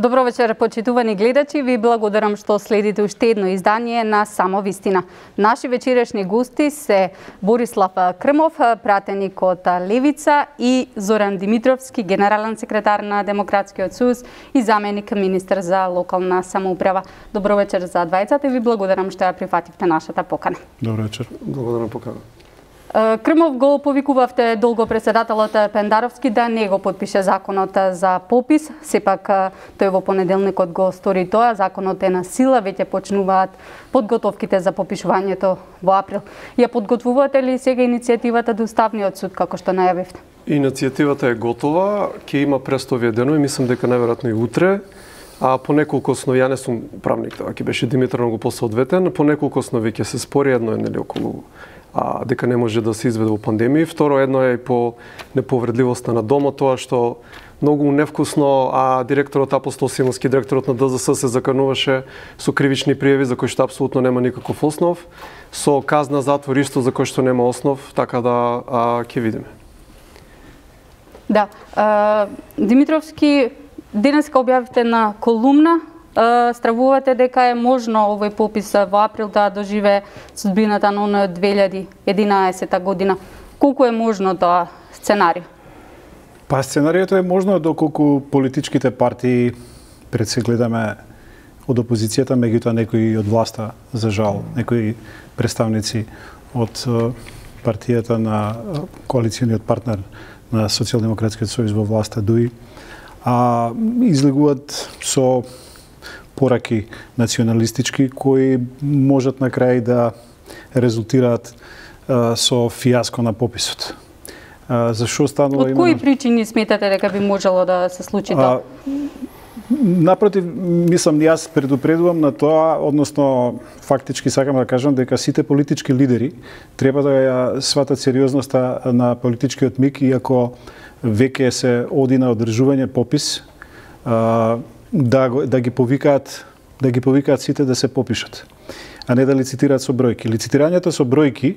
Добро вечер, почитувани гледачи. Ви благодарам што следите уште едно издание на Само Вистина. Наши вечерешни гости се Борислав Крмов, пратеник од Левица и Зоран Димитровски, генерален секретар на Демократскиот союз и заменик министер за локална самоуправа. Добро вечер за двајцата и ви благодарам што ја прифативте нашата покана. Добро вечер. Благодарам покана. Крмов го повикувавте долго председателот Пендаровски да не го подпише законот за попис, сепак тој во понеделникот го стори тоа, законот е на сила, веќе почнуваат подготовките за попишувањето во април. Ја подготвувате ли сега иницијативата до Уставниот суд како што најавивте? Иницијативата е готова, ќе има престови и мислам дека најверојатно и утре. А по неколку основи, ја не сум правник, тоа ќе беше Димитар го посоодветен, по неколку основи ќе се спори, едно е нели околу а, дека не може да се изведе во пандемија. Второ, едно е и по неповредливоста на домот, тоа што многу невкусно, а директорот Апостол Симонски, директорот на ДЗС се закануваше со кривични пријави за кои што апсолутно нема никаков основ, со казна затвор исто за кој што нема основ, така да а, ќе видиме. Да. А, Димитровски, денеска објавите на колумна стравувате дека е можно овој попис во април да доживе судбината на оној 2011 година. Колку е можно да тоа сценарио? Па сценариото е можно доколку политичките партии пред се гледаме од опозицијата, меѓутоа некои од власта, за жал, некои представници од партијата на коалициониот партнер на Социјалдемократскиот сојуз во власта ДУИ, а излегуваат со пораки националистички кои можат на крај да резултираат со фиаско на пописот. А, зашо станува Од кои именно... причини сметате дека би можело да се случи тоа? Напротив, мислам, јас предупредувам на тоа, односно, фактички сакам да кажам дека сите политички лидери треба да ја сватат сериозноста на политичкиот миг, иако веќе се оди на одржување попис, да, да ги повикаат да ги повикаат сите да се попишат, а не да лицитираат со бројки. Лицитирањето со бројки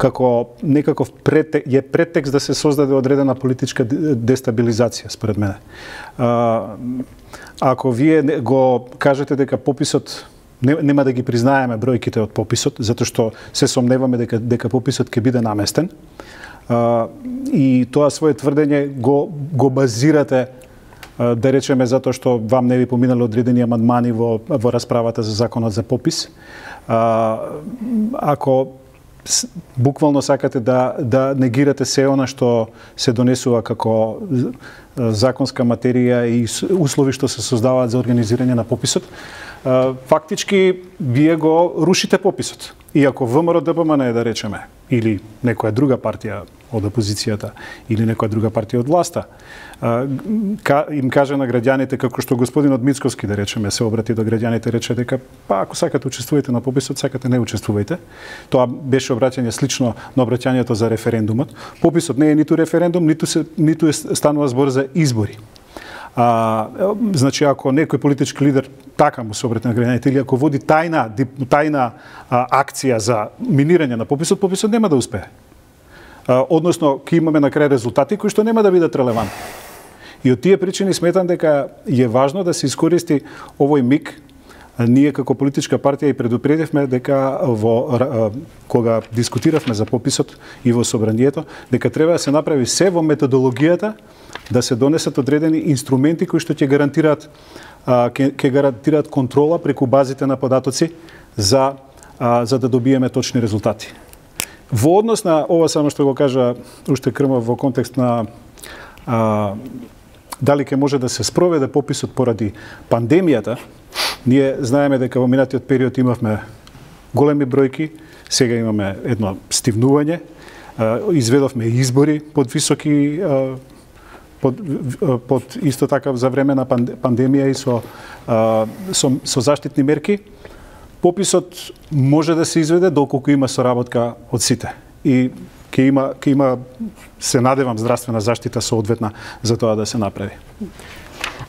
како некаков претек, е претекст да се создаде одредена политичка дестабилизација, според мене. А, ако вие го кажете дека пописот нема да ги признаеме бројките од пописот, затоа што се сомневаме дека дека пописот ќе биде наместен. А, и тоа свое тврдење го го базирате да речеме затоа што вам не ви поминале одредени амандмани во во расправата за законот за попис. А, ако буквално сакате да да негирате се она што се донесува како законска материја и услови што се создаваат за организирање на пописот, фактички вие го рушите пописот. И ако ВМРО ДПМН е да речеме, или некоја друга партија од опозицијата, или некоја друга партија од власта, им каже на граѓаните како што господинот Мицковски да речеме се обрати до граѓаните рече дека па ако сакате учествувате на пописот, сакате не учествувајте. Тоа беше обраќање слично на обраќањето за референдумот. Пописот не е ниту референдум, ниту се ниту е станува збор за избори. А, значи, ако некој политички лидер така му се обрати на граѓаните или ако води тајна, тајна а, акција за минирање на пописот, пописот нема да успее. А, односно, ќе имаме на крај резултати кои што нема да бидат релевантни. И од тие причини сметам дека е важно да се искористи овој миг ние како политичка партија и предупредивме дека во кога дискутиравме за пописот и во собранието дека треба да се направи се во методологијата да се донесат одредени инструменти кои што ќе гарантираат ќе, ќе гарантираат контрола преку базите на податоци за за да добиеме точни резултати. Во однос на ова само што го кажа уште Крмов во контекст на а, дали ќе може да се спроведе пописот поради пандемијата, ние знаеме дека во минатиот период имавме големи бројки, сега имаме едно стивнување, изведовме избори под високи под, под исто така за време на пандемија и со, со, со заштитни мерки, пописот може да се изведе доколку има соработка од сите. И ќе има ќе има се надевам здравствена заштита соодветна за тоа да се направи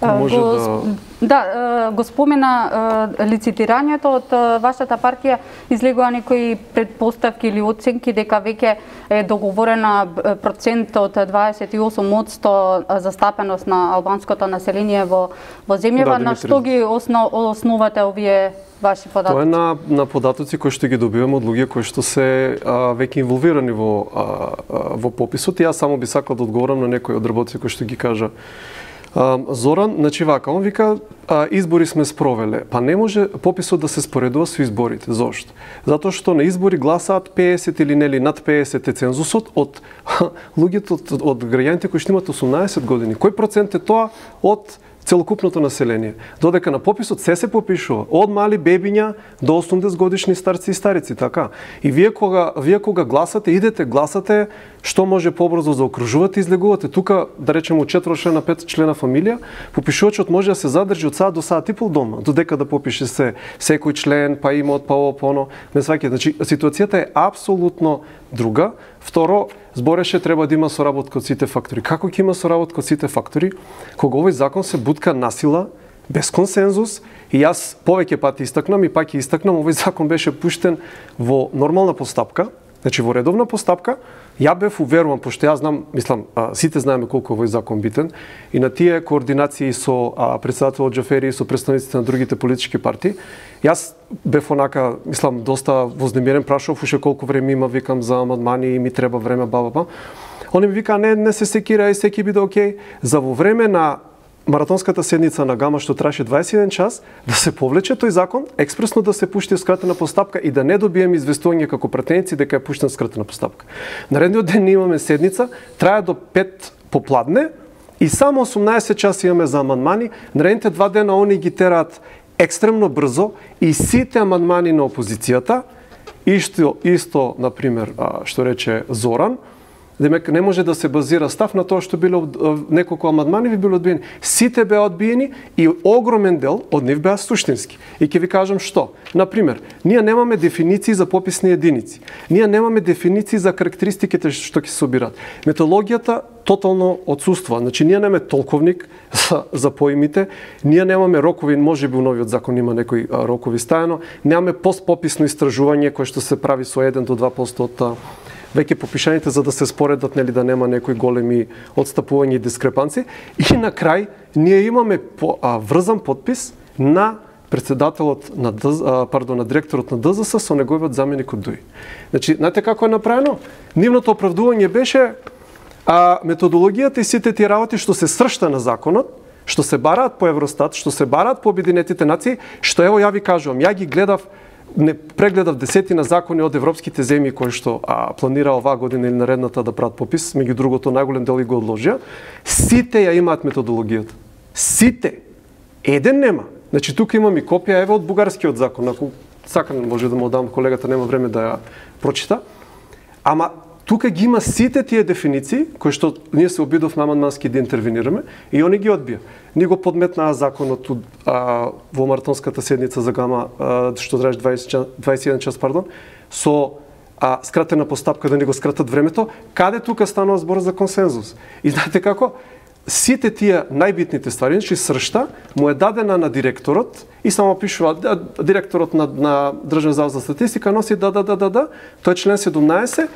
може го, да... Да, го спомена лицитирањето од вашата партија, излегува некои предпоставки или оценки дека веќе е договорена процент од 28% застапеност на албанското население во во земјава, Да, на што ги основ, основате овие ваши податоци? Тоа е на, на податоци кои што ги добиваме од луѓе кои што се а, веќе инволвирани во, а, а, во пописот. И јас само би сакал да одговорам на некои од работци кои што ги кажа Зоран, значи вака, он вика, а, избори сме спровеле. Па не може пописот да се споредува со изборите. Зошто? Затоа што на избори гласаат 50 или нели над 50 е цензусот од луѓето од, од граѓаните кои што имат 18 години. Кој процент е тоа од целокупното население. Додека на пописот се се попишува од мали бебиња до 80 годишни старци и старици, така. И вие кога вие кога гласате, идете, гласате што може побрзо заокружувате, излегувате. Тука, да речеме, четвро члена, пет члена фамилија, попишувачот може да се задржи од саат до саат и пол дома, додека да попише се секој член, па имот, па ово, па оно. Не сваќате. Значи, ситуацијата е апсолутно друга. Второ, збореше треба да има соработка од сите фактори. Како ќе има соработка од сите фактори кога овој закон се бутка насила, без консензус и јас повеќе пати истакнам и пак ќе истакнам овој закон беше пуштен во нормална постапка, значи во редовна постапка, ја бев уверуван пошто јас знам, мислам, сите знаеме колку овој закон битен и на тие координации со а, председателот и со представниците на другите политички партии, јас бев онака, мислам, доста вознемирен, прашав уште колку време има, викам за амадмани и ми треба време, ба, ба, ба. Они ми викаа, не, не се секира, и секи биде окей. За во време на маратонската седница на Гама што траше 21 час, да се повлече тој закон, експресно да се пушти скратена постапка и да не добиеме известување како претенци дека е пуштен скратена постапка. Наредниот ден ние имаме седница, трае до 5 попладне и само 18 часа имаме за амандмани. Наредните два дена они ги тераат екстремно брзо и сите амандмани на опозицијата, исто, исто, например, што рече Зоран, Демек не може да се базира став на тоа што било неколку амандмани ви било одбиени. Сите беа одбиени и огромен дел од нив беа суштински. И ќе ви кажам што. На пример, ние немаме дефиниции за пописни единици. Ние немаме дефиниции за карактеристиките што ќе се собираат. Методологијата тотално отсуствува. Значи ние немаме толковник за, за поимите, ние немаме рокови, може би у новиот закон има некои а, рокови стајано, немаме постпописно истражување кое што се прави со 1 до 2% од веќе попишаните за да се споредат нели да нема некои големи одстапувања и дискрепанци и на крај ние имаме по, а, врзан подпис на председателот на ДЗ, а, пардон, на директорот на ДЗС со неговиот заменик од ДУИ. Значи, знаете како е направено? Нивното оправдување беше а, методологијата и сите тие работи што се сршта на законот, што се бараат по Евростат, што се бараат по Обединетите нации, што ево ја ви кажувам, ја ги гледав не прегледав десетина закони од европските земји кои што а, планира оваа година или наредната да прават попис, меѓу другото најголем дел и го одложија, сите ја имаат методологијата. Сите. Еден нема. Значи тука имам и копија еве од бугарскиот закон, ако сакам може да му дам колегата нема време да ја прочита. Ама тука ги има сите тие дефиниции кои што ние се обидовме амандмански да интервенираме и они ги одбија. Ни го подметнаа законот од, а, во мартонската седница за гама а, што драж 20 21 час, пардон, со а, скратена постапка да ни го скратат времето, каде тука станува збор за консензус? И знаете како? Сите тие најбитните ствари, значи сршта, му е дадена на директорот и само пишува директорот на, на Државен завод за статистика носи да, да, да, да, да, тој е член 17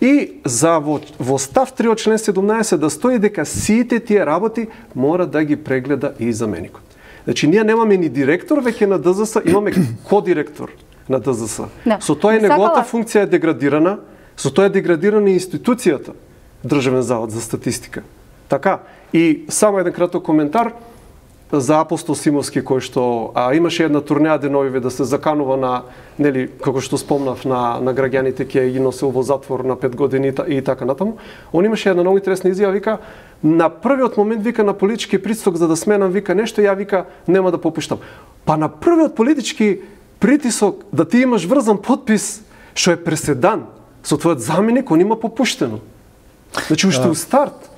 И за во, во став 3 од член 17 да стои дека сите тие работи мора да ги прегледа и заменикот. Значи ние немаме ни директор веќе на ДЗС, имаме кодиректор на ДЗС. Да. Со тоа Сакала- неговата функција е деградирана, со тоа е деградирана и институцијата Државен завод за статистика. Така, и само еден краток коментар за Апостол Симовски кој што а, имаше една турнеа деновиве да се заканува на нели како што спомнав на на граѓаните ќе ги носил во затвор на 5 години и и така натаму. Он имаше една многу интересна изјава, вика на првиот момент вика на политички притисок за да сменам вика нешто, ја вика нема да попуштам. Па на првиот политички притисок да ти имаш врзан подпис што е преседан со твојот заменик, он има попуштено. Значи уште у старт.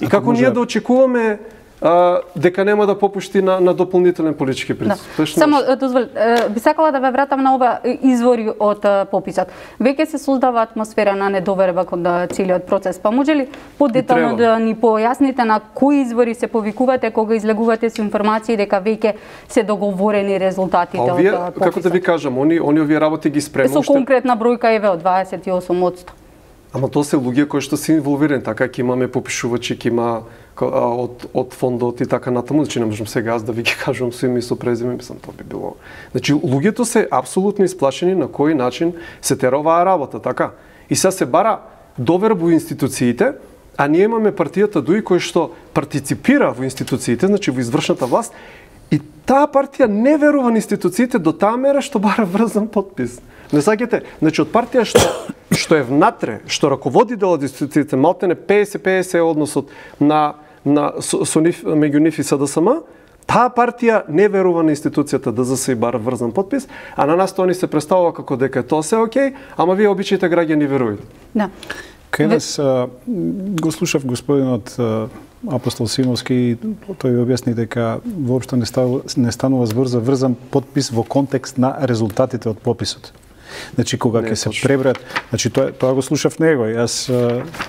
И Ако како може- ние да очекуваме а, дека нема да попушти на, на дополнителен политички притиск. Да. Само дозволи, би сакала да ве вратам на ова извори од пописот. Веќе се создава атмосфера на недоверба кон целиот процес. Па може ли подетално да ни појасните на кои извори се повикувате кога излегувате со информации дека веќе се договорени резултатите овие, од пописот? Како да ви кажам, они они овие работи ги спремам. Со конкретна бројка еве од 28%. Ама тоа се луѓе кои што се инволвирани, така ќе имаме попишувачи, ќе има од од фондот и така натаму, значи не можам сега аз да ви ги кажувам со име и со презиме, мислам тоа би било. Значи луѓето се апсолутно исплашени на кој начин се тера оваа работа, така. И сега се бара доверба во институциите, а ние имаме партијата ДУИ кој што партиципира во институциите, значи во извршната власт, и таа партија не верува на институциите до таа мера што бара врзан подпис. Не сакате, значи од партија што што е внатре, што раководи делот институциите, малтене 50-50 односот на на со, со нив, меѓу нив и СДСМ, таа партија не верува на институцијата да се бара врзан подпис, а на нас тоа ни се представува како дека тоа се окей, ама вие обичаите граѓани верувајте. Да. Кај нас го слушав господинот Апостол Симовски, тој објасни дека воопшто не, не станува збор за врзан подпис во контекст на резултатите од пописот. Значи кога ќе се пребрат, значи тоа тоа го слушав него, јас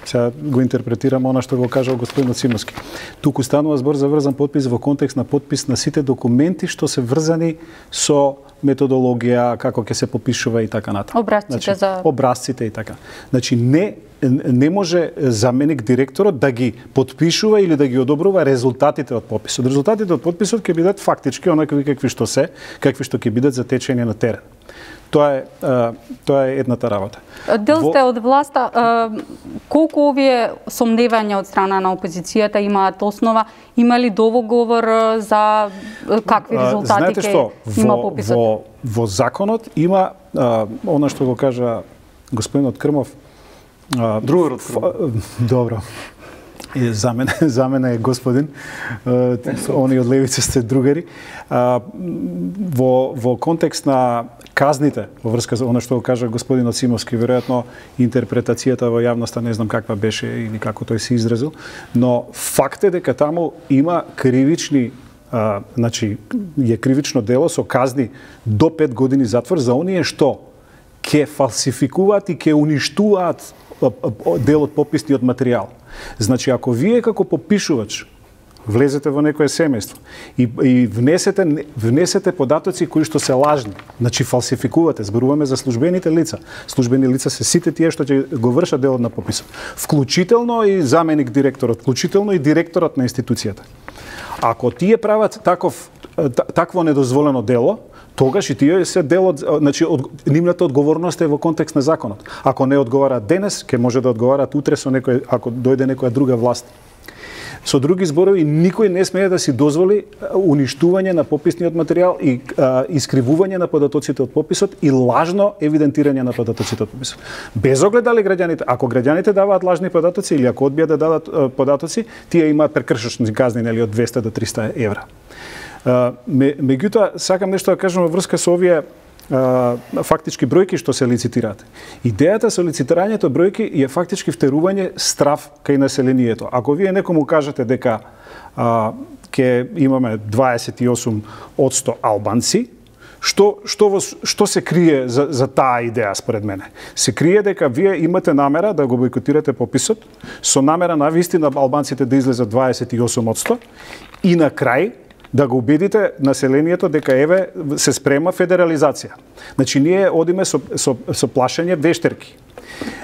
сега го интерпретирам она што го кажал господин Цимовски. Туку станува збор за врзан подпис во контекст на подпис на сите документи што се врзани со методологија, како ќе се попишува и така натаму. Образците значи, за образците и така. Значи не не може заменик директорот да ги подпишува или да ги одобрува резултатите од пописот. Резултатите од пописот ќе бидат фактички онакви какви што се, какви што ќе бидат за течење на терен. Тоа е тоа е едната работа. Дел сте од власта, колку овие сомневања од страна на опозицијата имаат основа? Има ли договор за какви резултати ќе има пописот? Во, во законот има а, она што го кажа господинот Крмов, Другарот Крмов. Добро. И за мене, за мене е господин, они од левица сте другари. Во, во контекст на казните, во врска со оно што кажа господинот Симовски, веројатно интерпретацијата во јавноста не знам каква беше или како тој се изразил, но факт е дека таму има кривични а, значи е кривично дело со казни до 5 години затвор за оние што ќе фалсификуваат и ќе уништуваат делот пописниот материјал. Значи, ако вие како попишувач влезете во некое семејство и, и внесете, внесете податоци кои што се лажни, значи фалсификувате, зборуваме за службените лица. Службени лица се сите тие што ќе го вршат делот на пописот. Вклучително и заменик директорот, вклучително и директорот на институцијата. Ако тие прават таков такво недозволено дело, тогаш и тие се дел од значи од нивната одговорност е во контекст на законот. Ако не одговараат денес, ќе може да одговараат утре со некој ако дојде некоја друга власт. Со други зборови, никој не смее да си дозволи уништување на пописниот материјал и а, искривување на податоците од пописот и лажно евидентирање на податоците од пописот. Без оглед дали граѓаните, ако граѓаните даваат лажни податоци или ако одбијат да дадат податоци, тие имаат прекршочни казни нели од 200 до 300 евра. Меѓутоа, сакам нешто да кажам во врска со овие а, фактички бројки што се лицитираат. Идејата со лицитирањето бројки е фактички втерување страв кај населението. Ако вие некому кажете дека а, ке имаме 28 од 100 албанци, што што во, што се крие за за таа идеја според мене? Се крие дека вие имате намера да го бойкотирате пописот со намера на вистина албанците да излезат 28 од 100 и на крај да го убедите населението дека еве се спрема федерализација. Значи ние одиме со, со, со плашење вештерки.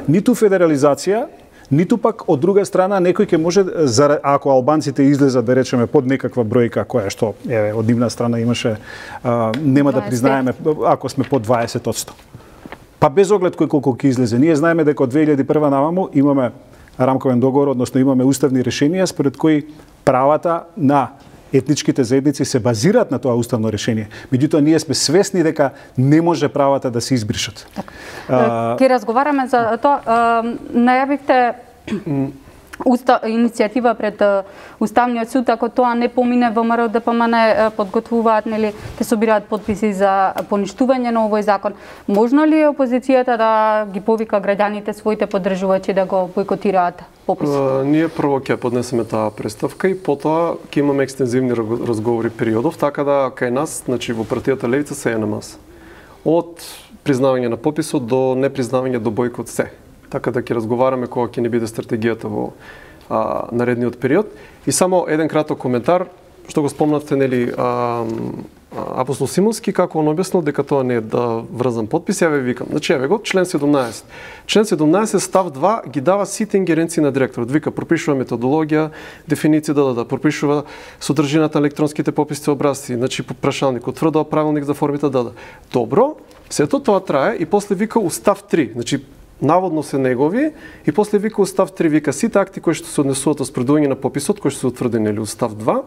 Ниту федерализација, ниту пак од друга страна некој ќе може за ако албанците излезат да речеме под некаква бројка која што еве од нивна страна имаше а, нема да признаеме ако сме под 20%. Па без оглед кој колку ќе излезе. Ние знаеме дека од 2001 наваму имаме рамковен договор, односно имаме уставни решенија според кои правата на етничките заедници се базираат на тоа уставно решение. Меѓутоа ние сме свесни дека не може правата да се избришат. Ке разговараме за тоа. Најавивте уста, иницијатива пред Уставниот суд, ако тоа не помине ВМРО ДПМН подготвуваат нели те собираат подписи за поништување на овој закон. Можно ли е опозицијата да ги повика граѓаните своите поддржувачи да го бойкотираат пописот? Ние прво ќе поднесеме таа представка и потоа ќе имаме екстензивни разговори периодов, така да кај нас, значи во партијата Левица се е на маса. Од признавање на пописот до непризнавање до бойкот се така да ќе разговараме кога ќе не биде стратегијата во а, наредниот период. И само еден краток коментар, што го спомнавте, нели, а, Апостол Симонски, како он објаснил дека тоа не е да врзам подпис, ја ве викам. Значи, еве го, член 17. Член 17 став 2 ги дава сите ингеренции на директорот. Вика, пропишува методологија, дефиниција, да, да, да, пропишува содржината на електронските пописи образци, значи прашалник, утврдува правилник за формите, да, да. Добро, сето тоа трае и после вика устав 3. Значи, наводно се негови и после вика устав 3 вика сите акти кои што се однесуваат со спредување на пописот кои што се утврдени или устав 2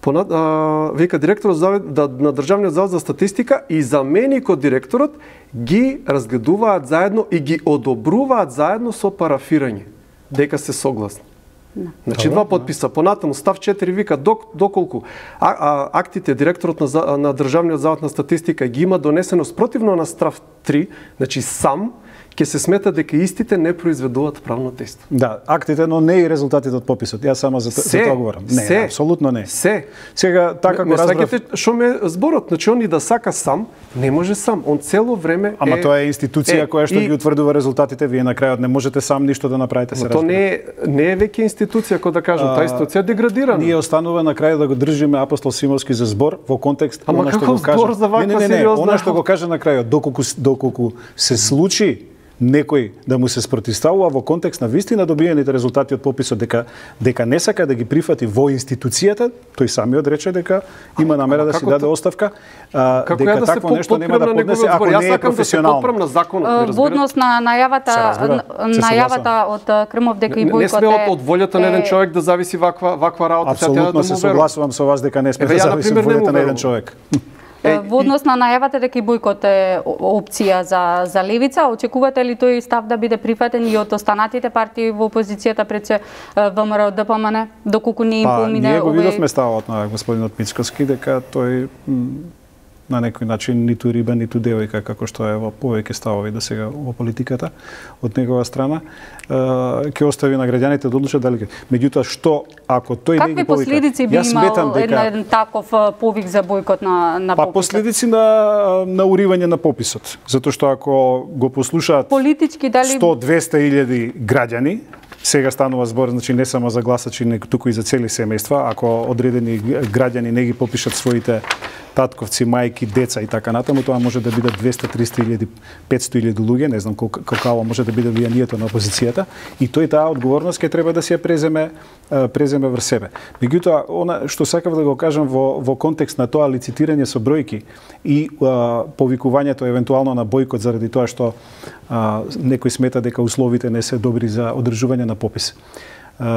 Понад, а, вика директорот да, на Државниот завод за статистика и заменикот директорот ги разгледуваат заедно и ги одобруваат заедно со парафирање дека се согласни. No. Значи два подписа. Понатаму став 4 вика док, доколку а, а, актите директорот на, на Државниот завод на статистика ги има донесено спротивно на став 3, значи сам ќе се смета дека истите не произведуваат правно тест. Да, актите, но не и резултатите од пописот. Јас само за, се, за тоа говорам. Не, се, апсолутно не. Се. Сега така го разбрав. што ме зборот, значи он и да сака сам, не може сам. Он цело време Ама е, тоа е институција е, која што и... ги утврдува резултатите, вие на крајот не можете сам ништо да направите се. Тоа не е не е веќе институција кој да кажам, таа институција деградирана. Ние останува на крај да го држиме апостол Симовски за збор во контекст Ама она што го кажа. За не, не, не, не, она што го кажа на крајот, доколку доколку се случи некој да му се спротивставува во контекст на вистина добиените резултати од пописот дека дека не сака да ги прифати во институцијата, тој самиот рече дека има намера да си даде оставка, а, како дека да такво нешто нема да поднесе ако не е професионално. Да се на законот, во однос на најавата најавата од Крмов дека и бојкот Не сме од, од волјата на еден човек да зависи ваква ваква работа, Апсолутно се согласувам со вас дека не сме да зависи од волјата на еден човек. Е, во однос на најавата дека и бојкот е опција за за левица, очекувате ли тој став да биде прифатен и од останатите партии во опозицијата пред се ВМРО ДПМН, доколку не им па, помине ние го видовме ставот на господинот Мицковски дека тој на некој начин ниту риба, ниту девојка, како што е во повеќе ставови до сега во политиката од негова страна, ќе остави на граѓаните да одлучат дали. Меѓутоа што ако тој Какви не ги повика? последици би имал дека... еден таков повик за бојкот на на Па последици на на уривање на пописот, затоа што ако го послушаат политички дали 100-200 илјади граѓани, сега станува збор, значи не само за гласачи, не туку и за цели семејства, ако одредени граѓани не ги попишат своите татковци, мајки, деца и така натаму, тоа може да биде 200, 300 илјади, 500 илјади луѓе, не знам колку колку може да биде влијанието на опозицијата и тој таа одговорност ќе треба да се ја преземе преземе врз себе. Меѓутоа, она што сакав да го кажам во во контекст на тоа лицитирање со бројки и а, повикувањето евентуално на бојкот заради тоа што а, некој смета дека условите не се добри за одржување на попис.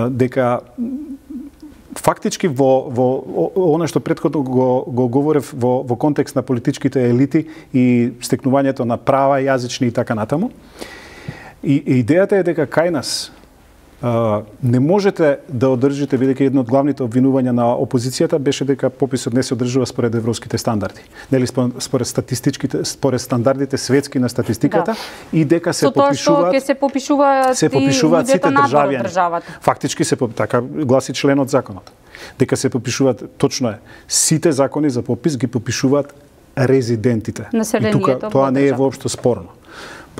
Дека фактички во во она што предходно го го говорев во во контекст на политичките елити и стекнувањето на права јазични и така натаму. И, идејата е дека кај нас не можете да одржите бидејќи едно од главните обвинувања на опозицијата беше дека пописот не се одржува според европските стандарди. Нели според статистичките според стандардите светски на статистиката да. и дека се Со тоа попишуваат што ќе се попишуваат се попишуваат сите држави. Фактички се така гласи членот законот. Дека се попишуваат точно е сите закони за попис ги попишуваат резидентите. И тука тоа не е воопшто спорно.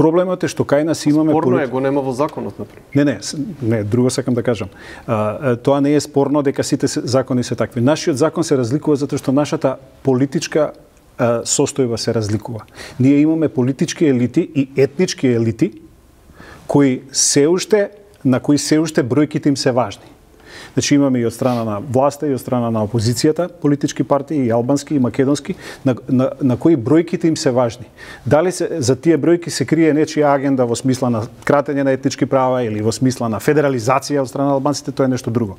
Проблемот е што кај нас имаме Спорно е, го нема во законот, например. Не, не, не, друго сакам да кажам. А, тоа не е спорно дека сите закони се такви. Нашиот закон се разликува затоа што нашата политичка а, состојба се разликува. Ние имаме политички елити и етнички елити кои се уште на кои се уште бројките им се важни. Значи имаме и од страна на власта и од страна на опозицијата, политички партии и албански и македонски, на, на, на кои бројките им се важни. Дали се, за тие бројки се крие нечија агенда во смисла на кратење на етнички права или во смисла на федерализација од страна на албанците, тоа е нешто друго.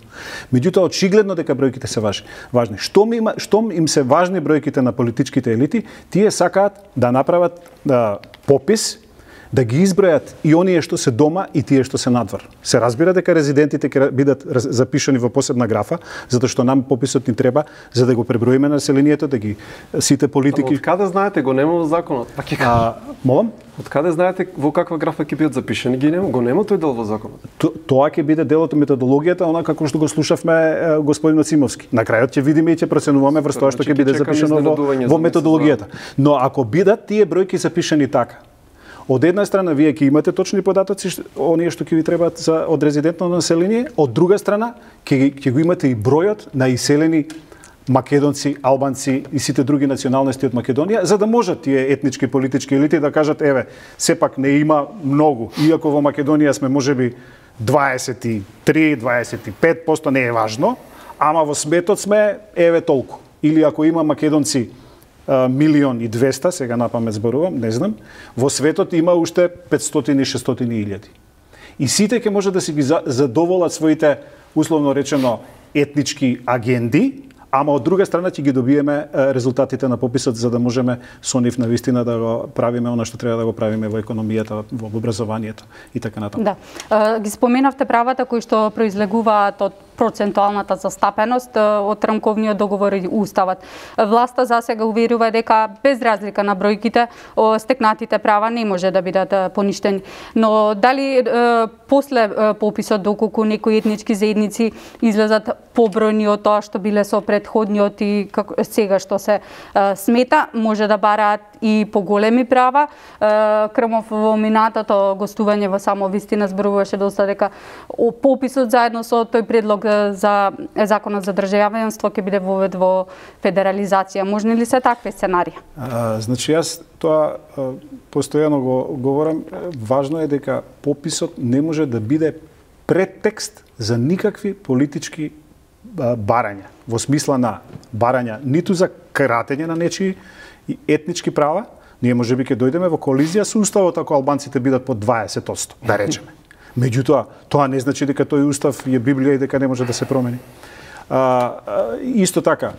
Меѓутоа очигледно дека бројките се важни. важни. Штом, има, што им се важни бројките на политичките елити, тие сакаат да направат да, попис да ги избројат и оние што се дома и тие што се надвор. Се разбира дека резидентите ќе бидат запишани во посебна графа, затоа што нам пописот ни треба за да го преброиме населението, да ги сите политики. Од каде знаете го нема во законот? Па ќе а, молам? Од каде знаете во каква графа ќе бидат запишани? Ги нема, го нема тој дел во законот. То, тоа ќе биде дел од методологијата, она како што го слушавме господин Нацимовски. На крајот ќе видиме и ќе проценуваме врз тоа што ќе биде запишано во, во методологијата. Но ако бидат тие бројки запишани така, Од една страна вие ќе имате точни податоци оние што ќе ви требаат за од резидентно население, од друга страна ќе ќе го имате и бројот на иселени македонци, албанци и сите други националности од Македонија, за да можат тие етнички политички елити да кажат еве, сепак не има многу, иако во Македонија сме можеби 23, 25%, не е важно, ама во сметот сме еве толку. Или ако има македонци милион и 200, сега на памет зборувам, не знам, во светот има уште 500 и 600 илјади. И сите ќе може да си ги задоволат своите, условно речено, етнички агенди, ама од друга страна ќе ги добиеме резултатите на пописот за да можеме со нив на вистина да го правиме она што треба да го правиме во економијата, во образованието и така натаму. Да. Ги споменавте правата кои што произлегуваат од процентуалната застапеност од рамковниот договор и уставот. Власта за сега уверува дека без разлика на бројките стекнатите права не може да бидат поништени. Но дали после пописот доколку некои етнички заедници излезат побројни од тоа што биле со предходниот и како сега што се смета, може да бараат и поголеми права. Крмов во минатото гостување во само вистина зборуваше доста дека пописот заедно со тој предлог за законот за државенство ќе биде вовед во федерализација. Можни ли се такви сценарија? А, значи јас тоа постојано го говорам, важно е дека пописот не може да биде претекст за никакви политички барања, во смисла на барања ниту за кратење на нечии етнички права, ние може би ќе дојдеме во колизија со уставот ако албанците бидат под 20%, да речеме. Меѓутоа, тоа не значи дека тој устав е Библија и дека не може да се промени. А, а, исто така,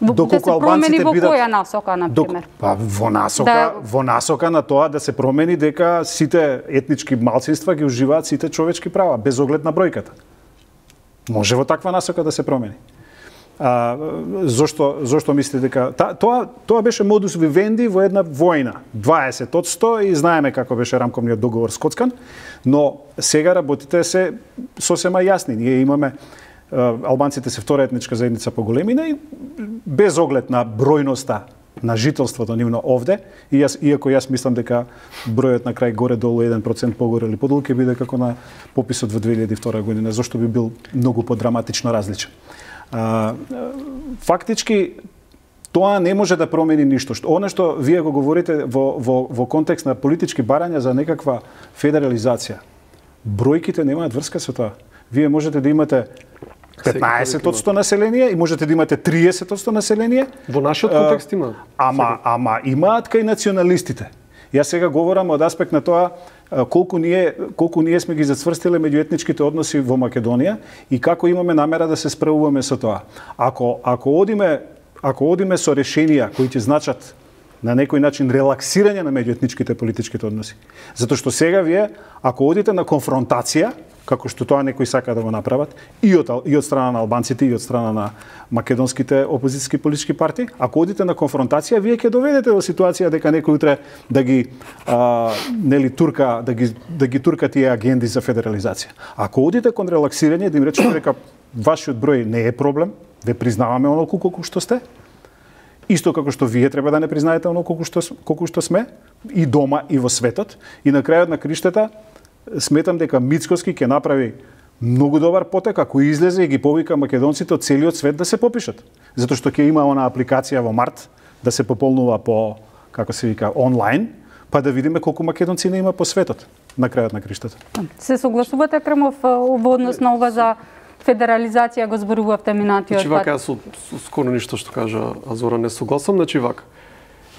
доколку да албанците во бидат која насока на пример? Па во насока, да... во насока на тоа да се промени дека сите етнички малцинства ги уживаат сите човечки права без оглед на бројката. Може во таква насока да се промени. А, зошто, зошто мислите дека та, тоа тоа беше модус вивенди во една војна, 20 од 100 и знаеме како беше рамковниот договор скоцкан, но сега работите се сосема јасни. Ние имаме албанците се втора етничка заедница по големина и без оглед на бројноста на жителството нивно овде, и јас, иако јас мислам дека бројот на крај горе-долу 1% погоре или подолу ќе биде како на пописот во 2002 година, зашто би бил многу подраматично различен. А, фактички тоа не може да промени ништо. Она што вие го говорите во, во, во контекст на политички барања за некаква федерализација. Бројките немаат врска со тоа. Вие можете да имате 15 од 100 население и можете да имате 30 од 100 население. Во нашиот контекст има. Ама, ама имаат кај националистите. Јас сега говорам од аспект на тоа колку ние колку ние сме ги зацврстиле меѓуетничките односи во Македонија и како имаме намера да се справуваме со тоа. Ако ако одиме ако одиме со решенија кои ќе значат на некој начин релаксирање на меѓуетничките политичките односи. Затоа што сега вие ако одите на конфронтација како што тоа некои сака да го направат, и од, и од страна на албанците, и од страна на македонските опозицијски политички партии. Ако одите на конфронтација, вие ќе доведете во ситуација дека некој утре да ги а, нели турка да ги да ги турка тие агенди за федерализација. Ако одите кон релаксирање, да им речете дека вашиот број не е проблем, ве признаваме онолку колку што сте, исто како што вие треба да не признаете оно колку што колку што сме и дома и во светот и на крајот на криштата сметам дека Мицкоски ќе направи многу добар потек ако излезе и ги повика македонците од целиот свет да се попишат. Затоа што ќе има она апликација во март да се пополнува по како се вика онлайн, па да видиме колку македонци не има по светот на крајот на криштата. Се согласувате Кремов во однос на ова за федерализација го зборувавте минатиот Значи вака со, со скоро ништо што кажа Азора не согласам, значи вака.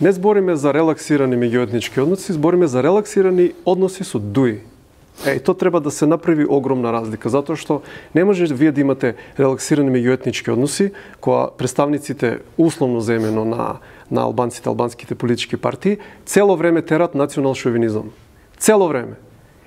Не збориме за релаксирани меѓуетнички односи, збориме за релаксирани односи со дуи. Е, то треба да се направи огромна разлика, затоа што не може вие да имате релаксирани меѓуетнички односи, која представниците условно земено на на албанците, албанските политички партии, цело време терат национал шовинизам. Цело време.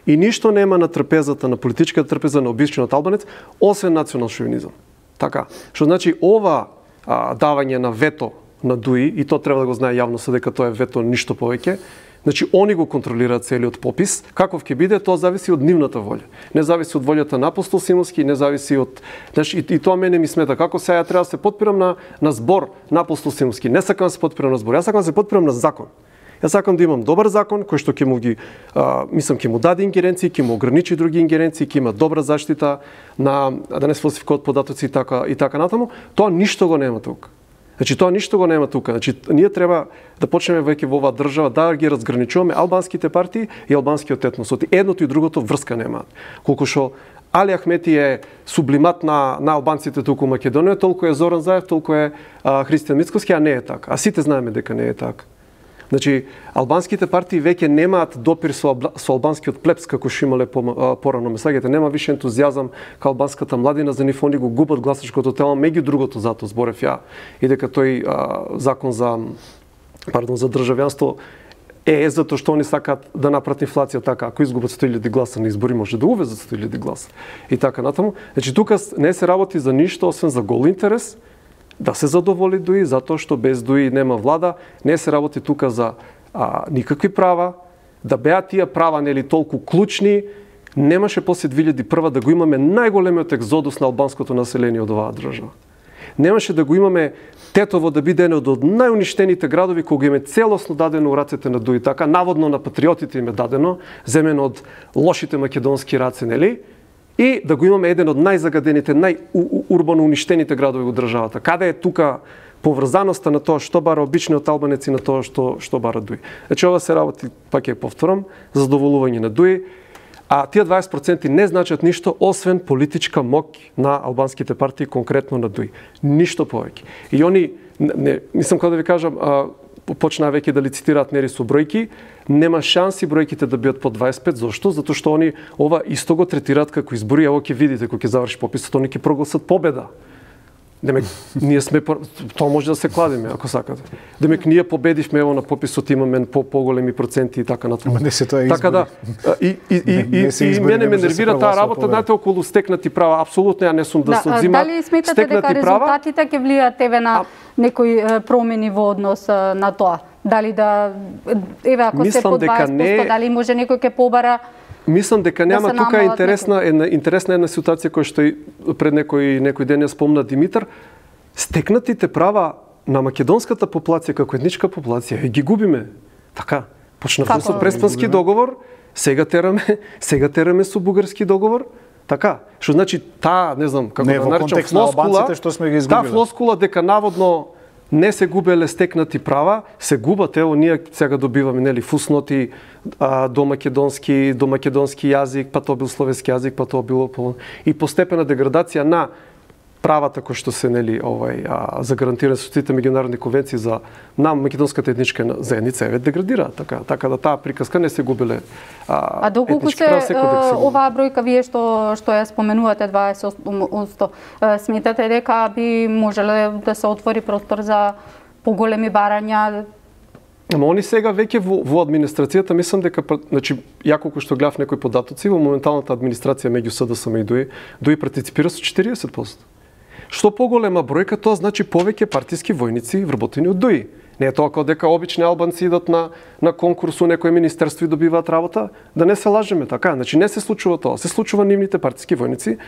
И ништо нема на трпезата, на политичката трпеза на обичниот албанец, освен национал шовинизам. Така. Што значи ова а, давање на вето на ДУИ, и то треба да го знае јавноста дека тоа е вето ништо повеќе, Значи, они го контролираат целиот попис. Каков ќе биде, тоа зависи од нивната волја. Не зависи од волјата на апостол Симонски, не зависи од... Значи, и, и тоа мене ми смета. Како сега треба да се подпирам на, на збор на апостол Симонски. Не сакам да се подпирам на збор, јас сакам да се подпирам на закон. Јас сакам да имам добар закон кој што ќе му ги а, мислам ќе му даде ингеренции, ќе му ограничи други ингеренции, ќе има добра заштита на да не сфалсификуваат податоци и така и така натаму. Тоа ништо го нема тука. Значи тоа ништо го нема тука. Значи ние треба да почнеме веќе во оваа држава да ги разграничуваме албанските партии и албанскиот етнос. Оти едното и другото врска немаат. Колку што Али Ахмети е сублимат на, на албанците туку Македонија, толку е Зоран Заев, толку е а, Христијан Мицковски, а не е така. А сите знаеме дека не е така. Значи, албанските партии веќе немаат допир со, со албанскиот плепс, како што имале по, порано. Месагите нема више ентузијазам као албанската младина за нив они го губат гласачкото тело, меѓу другото зато зборев ја и дека тој а, закон за пардон за државјанство е, е затоа што они сакаат да направат инфлација така, ако изгубат 100.000 гласа на избори, може да увезат 100.000 гласа. И така натаму. Значи тука не се работи за ништо освен за гол интерес, да се задоволи ДУИ, затоа што без ДУИ нема влада, не се работи тука за а, никакви права, да беа тие права нели толку клучни, немаше после 2001 да го имаме најголемиот екзодус на албанското население од оваа држава. Немаше да го имаме Тетово да биде еден од најуништените градови кога им е целосно дадено у рацете на ДУИ, така наводно на патриотите им е дадено, земено од лошите македонски раце, нели? И да го имаме еден од најзагадените, најурбано уништените градови во државата. Каде е тука поврзаноста на тоа што бара обичниот албанец и на тоа што што бара Дуи. Значи ова се работи, пак ја повторам, задоволување на Дуи, а тие 20% не значат ништо освен политичка мок на албанските партии, конкретно на Дуи. Ништо повеќе. И они, не, мислам кога да ви кажам, а, почнаа веќе да лицитираат нери со бројки, нема шанси бројките да бидат по 25. Зошто? Затоа што они ова исто го третираат како избори, ево ќе видите кога ќе заврши пописот, они ќе прогласат победа. Демек, ние сме тоа може да се кладеме ако сакате. Демек ние победивме ево на пописот имаме по поголеми проценти и така натаму. Не се тоа избори. Така да и и и и, и, и мене ме нервира таа работа, знаете, околу стекнати права. Апсолутно ја не сум да, да се одзима. Дали сметате дека резултатите ќе влијаат еве на а, некои промени во однос на тоа? Дали да еве ако се по 20%, не... дали може некој ќе побара Мислам дека нема да тука интересна една интересна една ситуација која што и пред некој некој ден ја спомна Димитар. Стекнатите права на македонската популација како етничка популација ги губиме. Така, почнавме со преспански договор, сега тераме, сега тераме со бугарски договор. Така, што значи таа, не знам како не, да наречам флоскула, што сме ги изгубиле. Таа флоскула дека наводно не се губеле стекнати права, се губат, ево ние сега добиваме нели фусноти а, до македонски, до македонски јазик, па тоа бил словенски јазик, па тоа било и постепена деградација на правата кои што се нели овај а, за гарантиране со сите меѓународни конвенции за нам македонската етничка заедница еве деградира така така да таа приказка не се губеле а, а доколку се, права, се оваа бројка вие што што ја споменувате 20% сметате дека би можеле да се отвори простор за поголеми барања Ама они сега веќе во, во администрацијата мислам дека значи ја колку што гледав некои податоци во моменталната администрација меѓу СДСМ и ДУИ, ДУИ партиципира со 40%. Што поголема бројка, тоа значи повеќе партиски војници вработени од ДУИ. Не е тоа како дека обични албанци идат на, на конкурс у некој министерство и добиваат работа. Да не се лажеме така. Значи не се случува тоа. Се случува нивните партиски војници.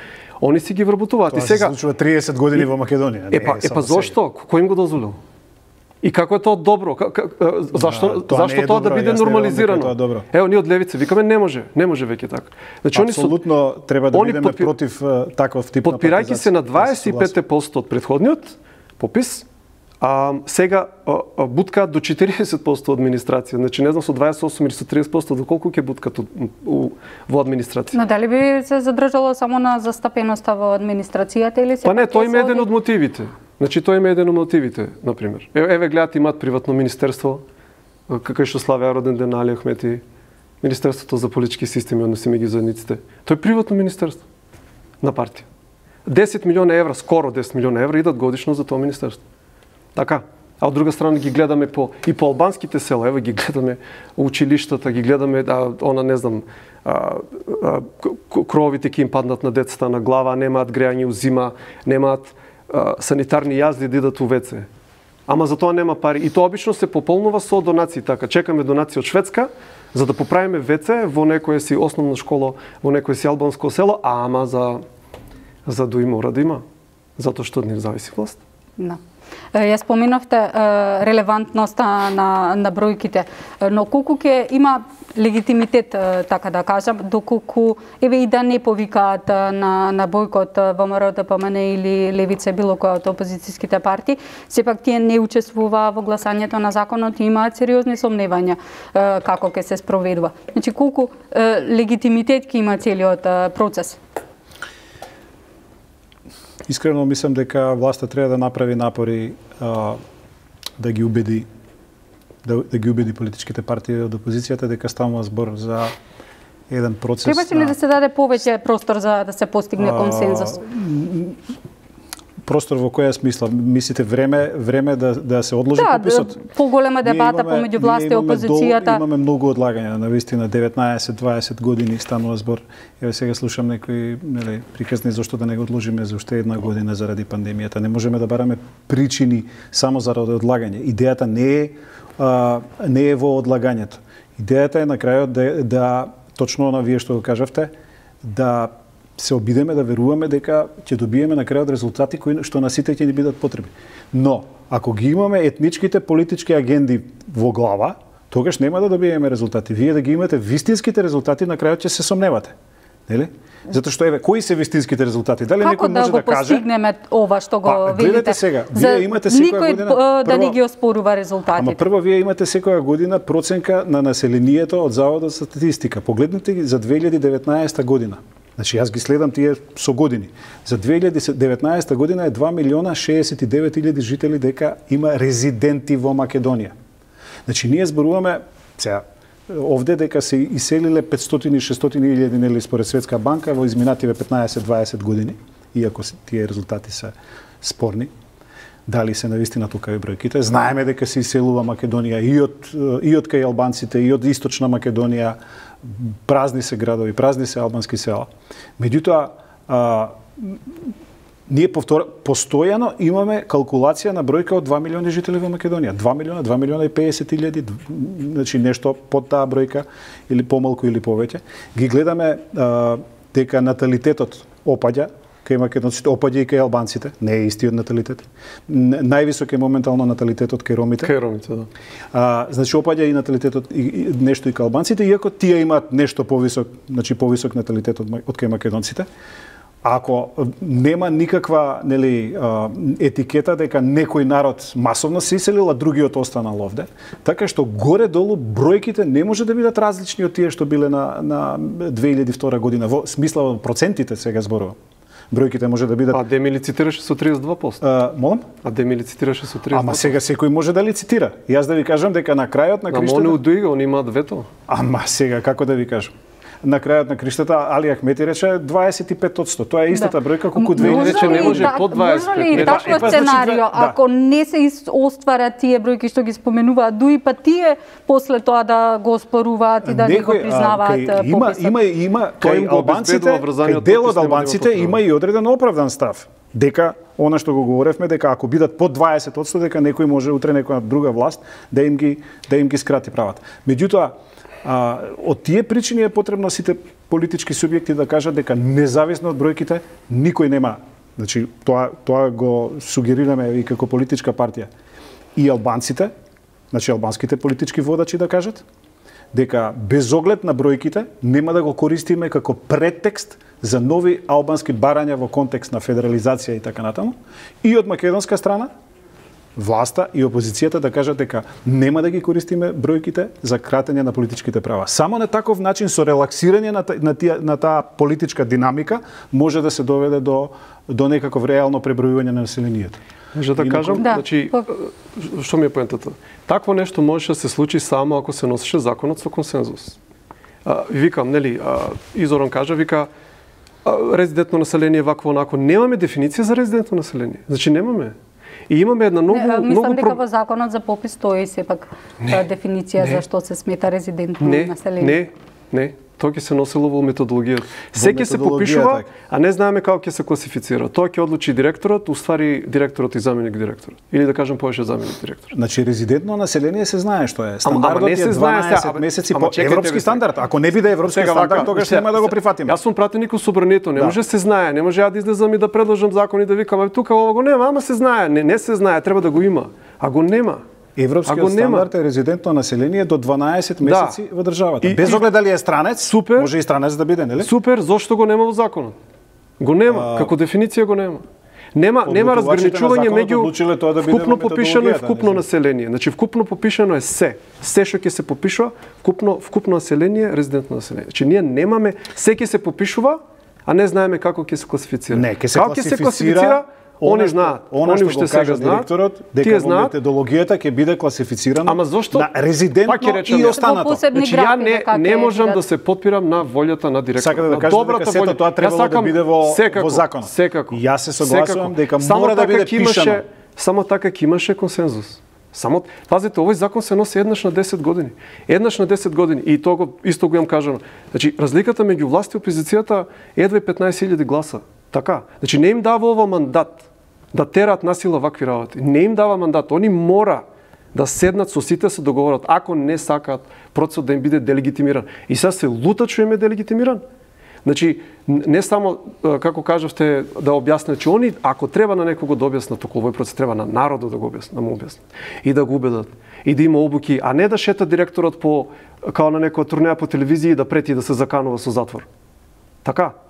Они си ги вработуваат. Тоа и сега се случува 30 години и, во Македонија. Е па, е па зошто? Кој им го дозволил? И како е тоа добро? Зашто да, тоа зашто тоа да биде нормализирано? Тоа добро. Ево ние од левица викаме не може, не може веќе така. Значи они Апсолутно со... треба да бидеме подпи... против таков тип Подпирајќи се на 25% од претходниот попис, а сега а, буткаат до 40% од администрација. Значи не знам со 28 или со 30% доколку ќе буткат во администрација. Но дали би се задржало само на застапеноста во администрацијата или се Па не, тоа е еден од мотивите. Значи тоа е еден од мотивите, на пример. Еве, еве гледат имаат приватно министерство, како што славеа роден ден Али Ахмети, Министерството за политички системи, односи меѓу заедниците. Тоа е приватно министерство на партија. 10 милиона евра, скоро 10 милиона евра идат годишно за тоа министерство. Така. а од друга страна ги гледаме по и по албанските села, еве ги гледаме училиштата, ги гледаме да она не знам а, а, кровите ќе им паднат на децата на глава, немаат грејање у зима, немаат а, санитарни јазди да идат у ВЦ. Ама за тоа нема пари. И тоа обично се пополнува со донации. Така, чекаме донации од Шведска, за да поправиме ВЦ во некоја си основна школа, во некој си албанско село, а ама за за да има да има, затоа што од нив зависи власт. Да. Ја споменавте релевантноста на, на бројките, но колку ќе има легитимитет, така да кажам, доколку еве и да не повикаат на, на бојкот ВМРО, ДПМН или Левица, било која од опозицијските партии, сепак тие не учествуваа во гласањето на законот и имаат сериозни сомневања како ќе се спроведува. Значи, колку легитимитет ќе има целиот процес? Искрено мислам дека власта треба да направи напори а, да ги убеди да, да ги убеди политичките партии од опозицијата дека ставува збор за еден процес. Требаше ли да се даде повеќе простор за да се постигне консензус? Простор во која смисла? Мислите време време да да се одложи да, пописот? Да, поголема дебата помеѓу власт и опозицијата. Дол, имаме многу одлагања, на вистина 19-20 години станува збор. Еве сега слушам некои нели приказни зашто да не го одложиме за уште една година заради пандемијата. Не можеме да бараме причини само заради одлагање. Идејата не е а, не е во одлагањето. Идејата е на крајот да, да точно на вие што го кажавте, да се обидеме да веруваме дека ќе добиеме на крајот резултати кои што на сите ќе ни бидат потребни. Но ако ги имаме етничките политички агенди во глава, тогаш нема да добиеме резултати. Вие да ги имате вистинските резултати на крајот ќе се сомневате. Нели? Затоа што еве, кои се вистинските резултати? Дали Како некој да може да, да каже? Како да го постигнеме ова што го па, видите? сега, вие имате секоја година прво, да не ги оспорува резултатите. Ама прво вие имате секоја година проценка на населението од Заводот за статистика. Погледнете ги за 2019 година. Значи јас ги следам тие со години. За 2019 година е 2 милиона 69 илјади жители дека има резиденти во Македонија. Значи ние зборуваме сега овде дека се иселиле 500 и 600 илјади нели според Светска банка во изминативе 15-20 години, иако тие резултати се спорни. Дали се навистина тука и бројките? Знаеме дека се иселува Македонија и од и од кај албанците и од источна Македонија празни се градови, празни се албански села. Меѓутоа, а, ние повтор... постојано имаме калкулација на бројка од 2 милиони жители во Македонија. 2 милиона, 2 милиона и 50 илјади, значи нешто под таа бројка или помалку или повеќе. Ги гледаме а, дека наталитетот опаѓа кај македонците, опаѓа и кај албанците, не е истиот наталитет. Највисок е моментално наталитетот кај ромите. Кај ромите, да. А, значи опаѓа и наталитетот и, и нешто и кај албанците, иако тие имаат нешто повисок, значи повисок наталитет од, од кај македонците. Ако нема никаква нели етикета дека некој народ масовно се иселил, а другиот останал овде, така што горе долу бројките не може да бидат различни од тие што биле на на 2002 година во смисла процентите сега зборувам бројките може да бидат... А Деми лицитираше со 32%. А, молам? А Деми лицитираше со 32%. Ама сега секој може да лицитира. Јас да ви кажам дека на крајот на криштата... Ама они удуига, они имаат вето. Ама сега, како да ви кажам? На крајот на криштата Али Ахмети рече 25%. Тоа е истата да. бројка колку две рече не може под 25. Може ли такво да. сценарио, да. ако не се остварат тие бројки што ги споменуваат, дуи па тие после тоа да го споруваат и да не го признаваат кај, има, има, има, кај албанците, кај дел од албанците има и одреден оправдан став дека она што го говоревме дека ако бидат под 20% дека некој може утре некоја друга власт да им ги да им ги скрати правата. Меѓутоа А, од тие причини е потребно сите политички субјекти да кажат дека независно од бројките никој нема. Значи тоа тоа го сугерираме и како политичка партија. И албанците, значи албанските политички водачи да кажат дека без оглед на бројките нема да го користиме како претекст за нови албански барања во контекст на федерализација и така натаму. И од македонска страна власта и опозицијата да кажат дека нема да ги користиме бројките за кратење на политичките права. Само на таков начин со релаксирање на, на, тие, на таа политичка динамика може да се доведе до до некаков реално пребројување на населението. Може да кажам, да. значи, што ми е поентата? Такво нешто може да се случи само ако се носеше законот со консензус. А, викам, нели, а, Изорон кажа, вика, резидентно население вакво онако. Немаме дефиниција за резидентно население. Значи немаме. И имаме една многу Не, многу мислам дека про- во законот за попис стои сепак а, дефиниција не. за што се смета резидентно Не, население. не, не. Тоа ќе се носело во методологијата. Се ќе се попишува, така. а не знаеме како ќе се класифицира. Тоа ќе одлучи директорот, уствари директорот и заменик директорот. Или да кажем повеќе заменик директор. Значи резидентно население се знае што е. Ама- ама Стандардот не се е 12 знае сега, абе, месеци ама по чекайте, европски стандард. Ако не биде европски стандард, тогаш нема да го прифатиме. Јас сум пратеник у собранието, не Да. може се знае, не може ја да излезам и да предложам закон и да викам, "Абе тука ова го нема, ама се знае. Не, не се знае, треба да го има. А го нема. А Европскиот стандард е резидентно население до 12 месеци во државата. И- Без оглед дали е странец, Супер. може и странец да биде, нели? Супер, зошто го нема во законот? Го нема, како дефиниција го нема. Нема нема разграничување меѓу тоа да вкупно попишано и вкупно знам. население. Значи вкупно попишано е се. Се што ќе се попишува, вкупно вкупно население, резидентно население. Значи ние немаме се ќе се попишува, а не знаеме како ќе се класифицира. Не, ќе се како класифицира Они што- знаат, Она они што уште сега кажа знаат, дека во знаат, методологијата ќе биде класифицирано Ама зошто? на резидентно и јас. останато. Значи ја не дека не можам да се подпирам на волјата на директорот. Сакате да кажете дека сето тоа требало да биде во- секако, во законот. Секако. И јас се согласувам дека Само мора да така биде пишано. Само така ќе имаше консензус. Само пазите, овој закон се носи еднаш на 10 години. Еднаш на 10 години и тоа го исто го имам кажано. Значи разликата меѓу власт и опозицијата е едва 15.000 гласа. Така. Значи не им дава ова мандат да терат насила вакви работи. Не им дава мандат. Они мора да седнат со сите се договорат ако не сакаат процесот да им биде делегитимиран. И сега се лута што им е делегитимиран. Значи, не само, како кажавте, да објаснат, че они, ако треба на некого да објаснат околу овој процес, треба на народот да го објаснат, да му објаснат. И да го убедат. И да има обуки, а не да шета директорот по, као на некоја турнеја по телевизија и да прети да се заканува со затвор. Така.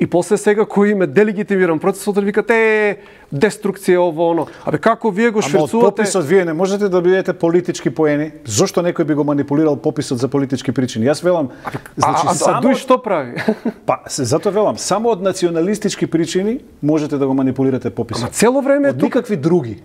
И после сега кој им е делегитимиран процесот, да викате, е, деструкција ово оно. Абе како вие го Ама шверцувате? пописот вие не можете да бидете политички поени. Зошто некој би го манипулирал пописот за политички причини? Јас велам, значи а, а, а, само Дуј што прави? па се затоа велам, само од националистички причини можете да го манипулирате пописот. Ама цело време од никакви други.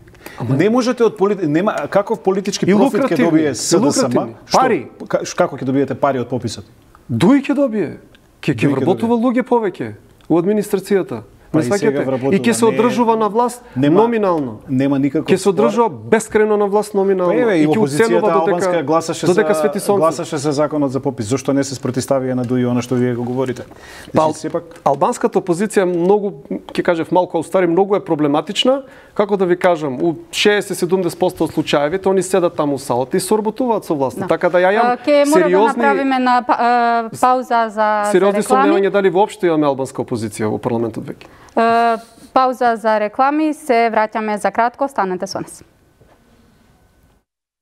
Не можете од полит... нема каков политички И профит ќе добие СДСМ? Што? Пари. Ка- Како ќе добиете пари од пописот? Дуј ќе добие. Ќе ќе ќе вработува луѓе повеќе у администрацијата. Па Не и сакате? И ќе се не- одржува на власт Нема- номинално. Нема никаков Ќе се одржува бескрајно на власт номинално. Па еве и ќе опозицијата уценува албанска гласаше додека за свети сонце. гласаше за законот за попис. Зошто не се спротиставија на дуи она што вие го говорите? Па, сепак албанската опозиција многу, ќе кажев малку устари, многу е проблематична. Како да ви кажам, у 60-70% од случаевите они седат таму у салата и соработуваат со власта. Така да ја Ке мора да сериозни направиме на па- пауза за, за сериозни реклами. сомневања дали воопшто имаме албанска опозиција во парламентот веќе. Пауза за реклами, се враќаме за кратко, останете со нас.